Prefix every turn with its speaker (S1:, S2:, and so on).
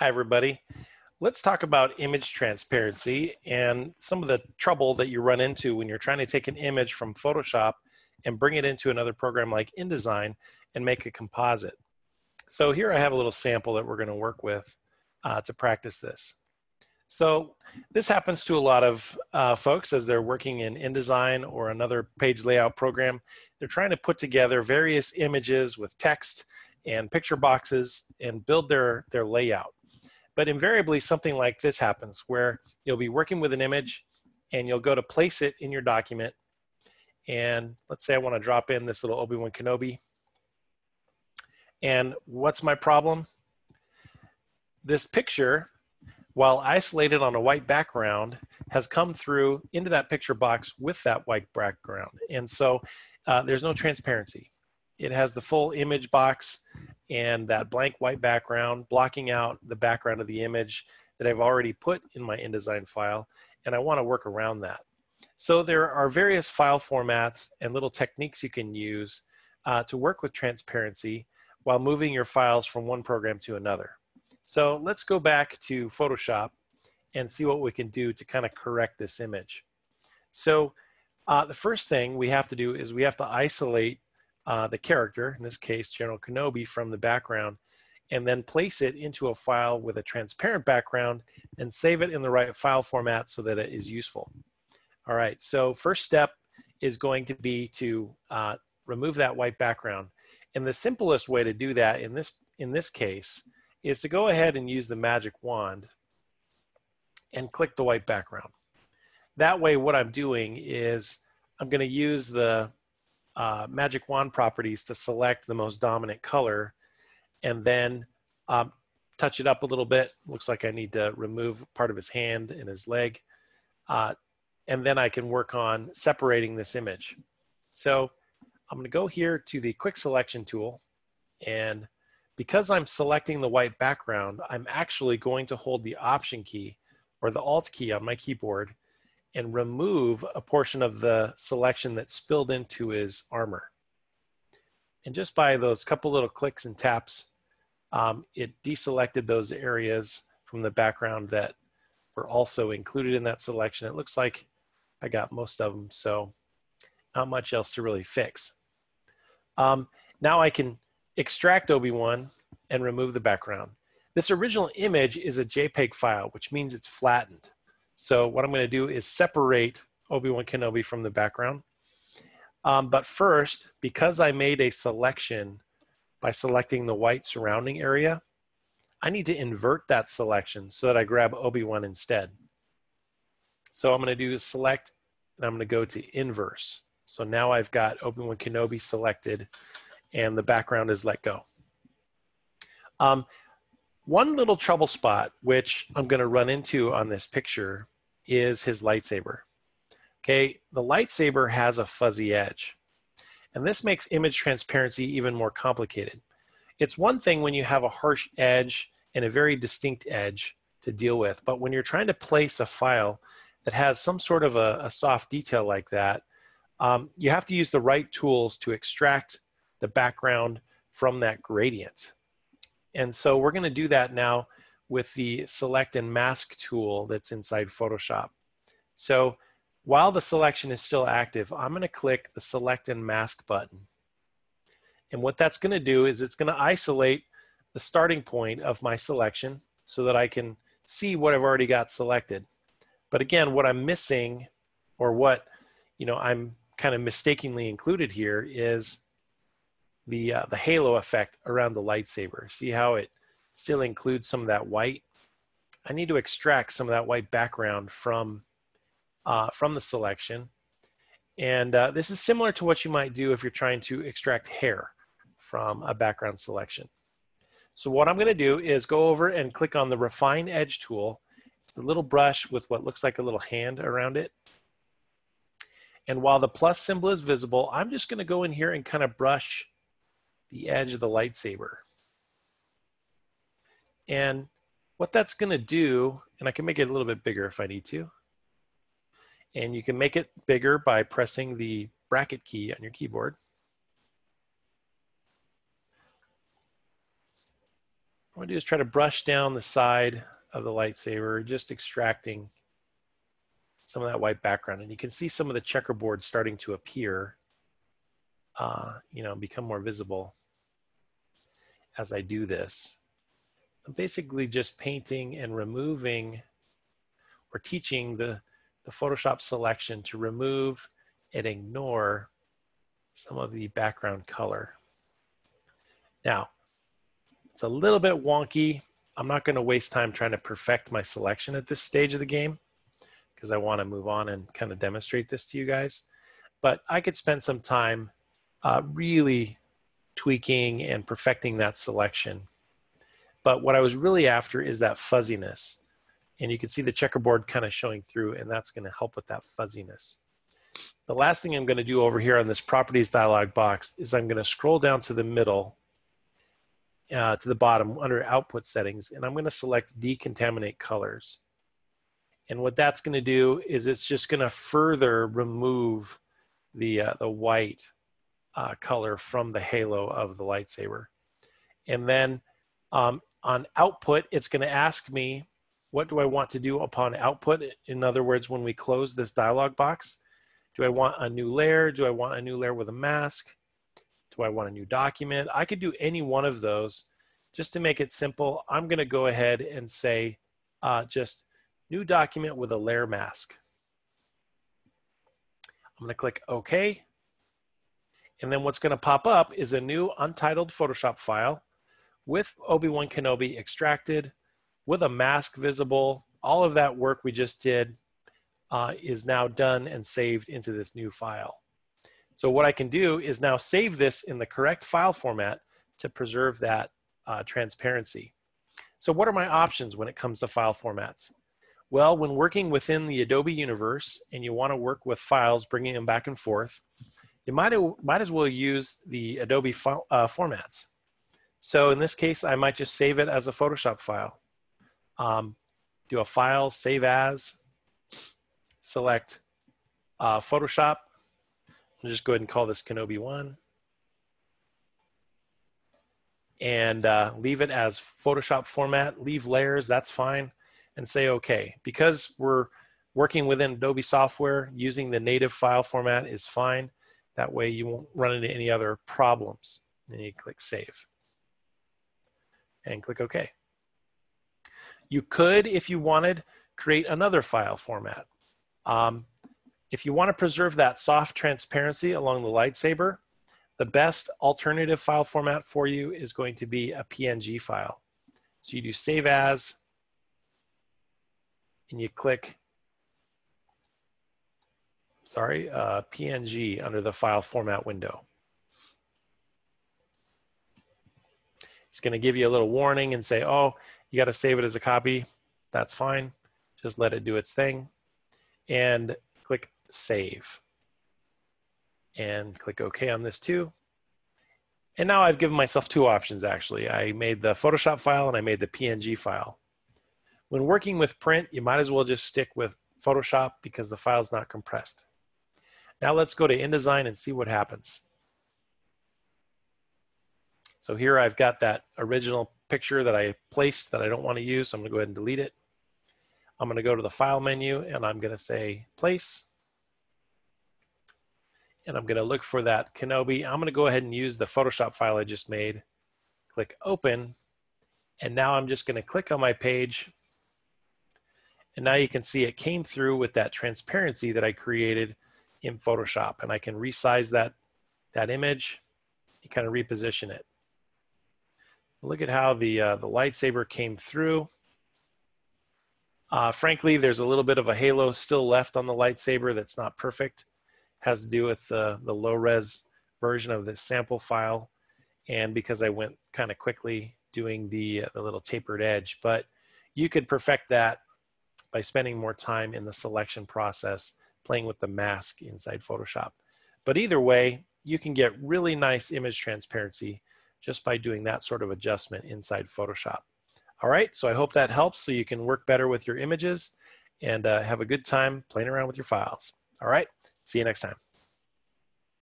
S1: Hi, everybody. Let's talk about image transparency and some of the trouble that you run into when you're trying to take an image from Photoshop and bring it into another program like InDesign and make a composite. So here I have a little sample that we're going to work with uh, to practice this. So this happens to a lot of uh, folks as they're working in InDesign or another page layout program. They're trying to put together various images with text and picture boxes and build their, their layout. But invariably, something like this happens where you'll be working with an image and you'll go to place it in your document. And let's say I want to drop in this little Obi-Wan Kenobi. And what's my problem? This picture, while isolated on a white background, has come through into that picture box with that white background. And so uh, there's no transparency. It has the full image box and that blank white background blocking out the background of the image that I've already put in my InDesign file, and I want to work around that. So there are various file formats and little techniques you can use uh, to work with transparency while moving your files from one program to another. So let's go back to Photoshop and see what we can do to kind of correct this image. So uh, the first thing we have to do is we have to isolate uh, the character, in this case General Kenobi, from the background, and then place it into a file with a transparent background and save it in the right file format so that it is useful. All right, so first step is going to be to uh, remove that white background. And the simplest way to do that in this, in this case is to go ahead and use the magic wand and click the white background. That way what I'm doing is I'm going to use the uh, magic wand properties to select the most dominant color and then um, touch it up a little bit. Looks like I need to remove part of his hand and his leg. Uh, and then I can work on separating this image. So I'm gonna go here to the quick selection tool and because I'm selecting the white background, I'm actually going to hold the option key or the alt key on my keyboard and remove a portion of the selection that spilled into his armor. And just by those couple little clicks and taps, um, it deselected those areas from the background that were also included in that selection. It looks like I got most of them, so not much else to really fix. Um, now I can extract Obi-Wan and remove the background. This original image is a JPEG file, which means it's flattened. So what I'm going to do is separate Obi-Wan Kenobi from the background. Um, but first, because I made a selection by selecting the white surrounding area, I need to invert that selection so that I grab Obi-Wan instead. So I'm going to do select and I'm going to go to inverse. So now I've got Obi-Wan Kenobi selected and the background is let go. Um, one little trouble spot, which I'm going to run into on this picture, is his lightsaber. Okay, the lightsaber has a fuzzy edge. And this makes image transparency even more complicated. It's one thing when you have a harsh edge and a very distinct edge to deal with, but when you're trying to place a file that has some sort of a, a soft detail like that, um, you have to use the right tools to extract the background from that gradient. And so we're going to do that now with the select and mask tool that's inside Photoshop. So while the selection is still active, I'm going to click the select and mask button. And what that's going to do is it's going to isolate the starting point of my selection so that I can see what I've already got selected. But again, what I'm missing or what you know I'm kind of mistakenly included here is the uh, the halo effect around the lightsaber. See how it still includes some of that white? I need to extract some of that white background from uh, from the selection. And uh, this is similar to what you might do if you're trying to extract hair from a background selection. So what I'm going to do is go over and click on the Refine Edge tool. It's the little brush with what looks like a little hand around it. And while the plus symbol is visible, I'm just going to go in here and kind of brush the edge of the lightsaber. And what that's going to do, and I can make it a little bit bigger if I need to. And you can make it bigger by pressing the bracket key on your keyboard. What I'm gonna do is try to brush down the side of the lightsaber, just extracting some of that white background. And you can see some of the checkerboard starting to appear, uh, you know, become more visible as I do this. I'm basically just painting and removing or teaching the, the Photoshop selection to remove and ignore some of the background color. Now, it's a little bit wonky. I'm not going to waste time trying to perfect my selection at this stage of the game because I want to move on and kind of demonstrate this to you guys. But I could spend some time uh, really tweaking and perfecting that selection. But what I was really after is that fuzziness. And you can see the checkerboard kind of showing through, and that's going to help with that fuzziness. The last thing I'm going to do over here on this properties dialog box is I'm going to scroll down to the middle, uh, to the bottom under output settings, and I'm going to select decontaminate colors. And what that's going to do is it's just going to further remove the, uh, the white uh, color from the halo of the lightsaber. And then um, on output, it's going to ask me, what do I want to do upon output? In other words, when we close this dialog box, do I want a new layer? Do I want a new layer with a mask? Do I want a new document? I could do any one of those. Just to make it simple, I'm going to go ahead and say uh, just new document with a layer mask. I'm going to click OK. And then what's going to pop up is a new untitled Photoshop file with Obi-Wan Kenobi extracted, with a mask visible. All of that work we just did uh, is now done and saved into this new file. So what I can do is now save this in the correct file format to preserve that uh, transparency. So what are my options when it comes to file formats? Well, when working within the Adobe universe and you want to work with files, bringing them back and forth, you might, might as well use the Adobe file, uh, formats. So in this case, I might just save it as a Photoshop file. Um, do a file, save as, select uh, Photoshop. I'll just go ahead and call this Kenobi 1. And uh, leave it as Photoshop format, leave layers, that's fine, and say OK. Because we're working within Adobe software, using the native file format is fine. That way you won't run into any other problems. Then you click Save and click OK. You could, if you wanted, create another file format. Um, if you want to preserve that soft transparency along the lightsaber, the best alternative file format for you is going to be a PNG file. So you do Save As, and you click sorry, uh, PNG under the file format window. It's going to give you a little warning and say, oh, you got to save it as a copy. That's fine. Just let it do its thing. And click Save. And click OK on this too. And now I've given myself two options actually. I made the Photoshop file and I made the PNG file. When working with print, you might as well just stick with Photoshop because the file's not compressed. Now let's go to InDesign and see what happens. So here I've got that original picture that I placed that I don't want to use. So I'm going to go ahead and delete it. I'm going to go to the File menu and I'm going to say Place. And I'm going to look for that Kenobi. I'm going to go ahead and use the Photoshop file I just made. Click Open. And now I'm just going to click on my page. And now you can see it came through with that transparency that I created in Photoshop and I can resize that, that image and kind of reposition it. Look at how the, uh, the lightsaber came through. Uh, frankly, there's a little bit of a halo still left on the lightsaber that's not perfect. Has to do with the, the low res version of this sample file. And because I went kind of quickly doing the, uh, the little tapered edge, but you could perfect that by spending more time in the selection process playing with the mask inside Photoshop. But either way, you can get really nice image transparency just by doing that sort of adjustment inside Photoshop. All right, so I hope that helps so you can work better with your images and uh, have a good time playing around with your files. All right, see you next time.